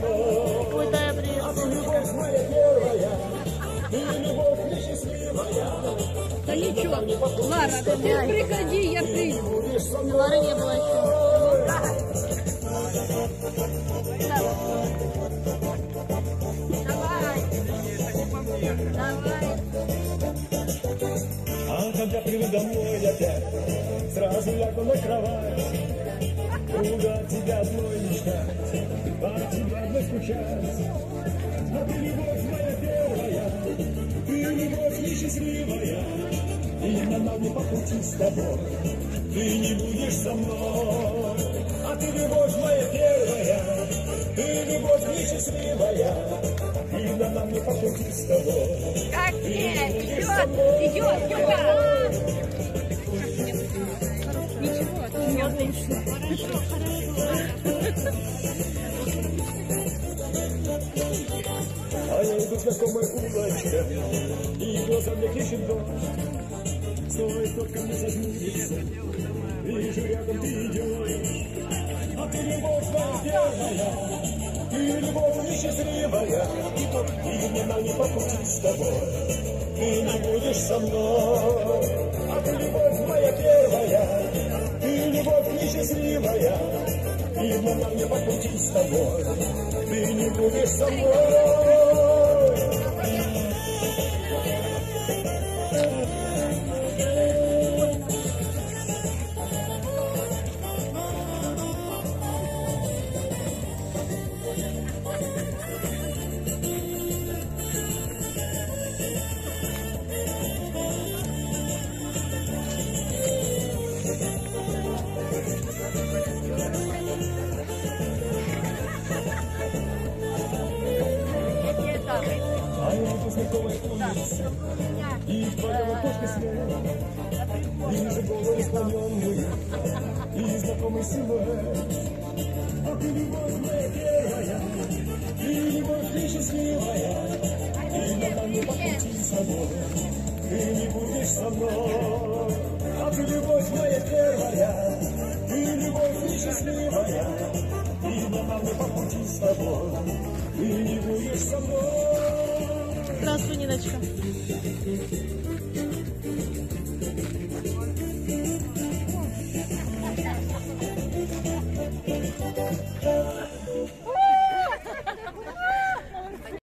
да. А ничего, Лара, ты приходи, я приду. Лары не было еще. Давай. Давай. А когда приду домой опять, сразу лягу на кровать. От тебя мечтать, по тебе одной скучать. А ты любовь моя первая, ты любовь несчастливая. И на нам по пути с тобой, ты не будешь со мной. А ты любовь моя первая, ты любовь несчастливая. И на нам по пути с тобой. Как нет? Идет, идет, Юга. Ничего, ты не отлично. А я иду знакомая улочка, и глаза мне кричит дождь. Стоит только мне зажмуриться, вижу рядом ты идешь. А ты любовь моя первая, ты любовь несчастливая, и мне на не по пути с тобой, ты не будешь со мной. А ты любовь моя первая, ты любовь несчастливая, и мне на не по пути с тобой, ты не будешь со мной. А я иду знакомой улице, и в твоем окошке свет, вижу голову склоненную, и знакомый силуэт. А ты любовь моя первая, ты любовь несчастливая, и на нам не по пути с тобой, ты не будешь со мной. А ты любовь моя первая, ты любовь несчастливая, и на нам не по пути с тобой, ты не будешь со мной. Здравствуй, Ниночка.